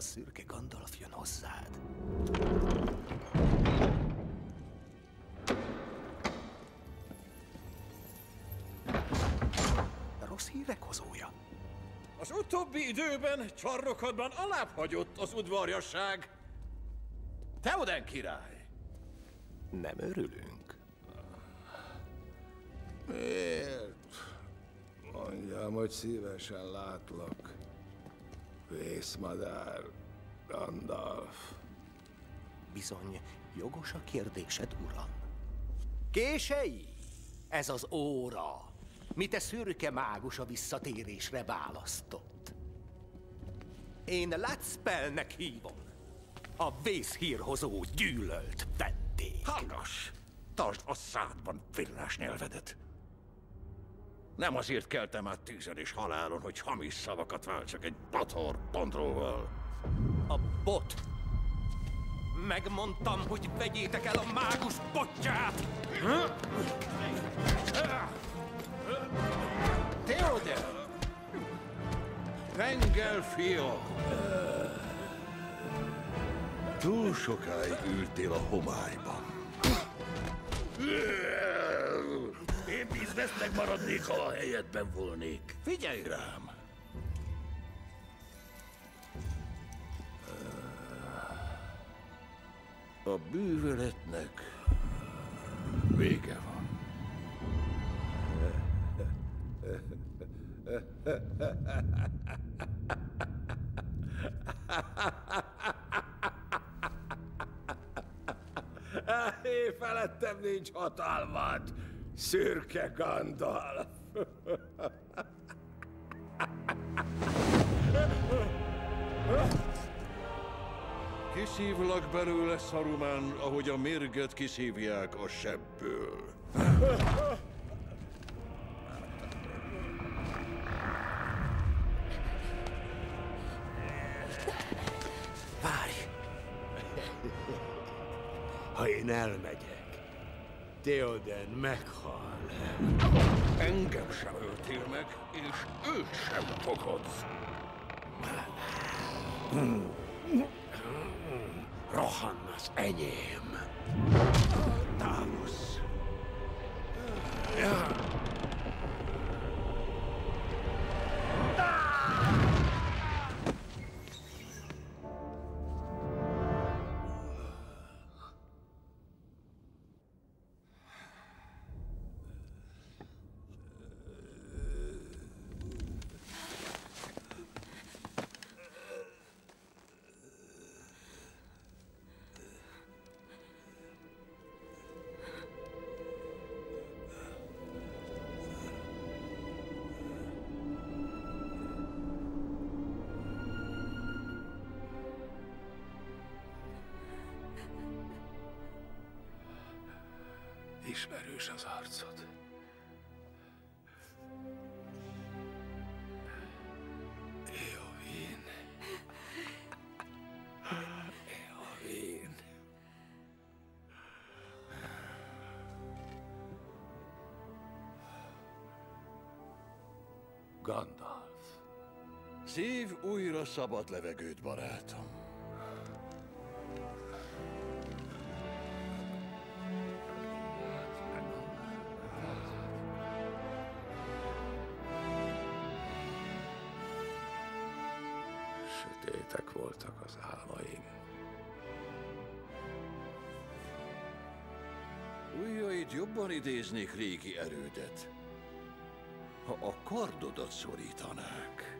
a szürke Gandalf jön hozzád. Rossz hírek hozója. Az utóbbi időben csarnokadban alább hagyott az udvarjasság. Teoden király! Nem örülünk. Miért? Mondjam, hogy szívesen látlak. Vészmadár, Gandalf. Bizony, jogos a kérdésed, uram. Kései? Ez az óra. Mi te szürke mágus a visszatérésre választott. Én Letspelnek hívom. A vészhírhozó gyűlölt vendég. Hallgass! Tartsd a szádban villás nyelvedet! Nem azért keltem át tűzön és halálon, hogy hamis szavakat váltsak egy bator pondróval. A bot. Megmondtam, hogy vegyétek el a mágus botját! Theoden! Rengel fia! Túl sokáig ültél a homályban. Én vízvesznek maradnék, ha a helyedben volnék. Figyelj rám! A bűvöletnek vége van. Én felettem nincs hatalmad, szürke Gandalf. Kiszívlak belőle, Saruman, ahogy a mérget kiszívják a sebből. Várj! Ha én elmegyek, Theoden meghal. Engem sem öltél meg, és őt sem fogod. Rohan az enyém. Távozz. Ismerős az arcod. Éovin. Éovin. Gandalf. Szív újra szabad levegőt, barátom. Sötétek voltak az álmaim. Ujjaid jobban idéznék régi erődet, ha a kardodat szorítanák.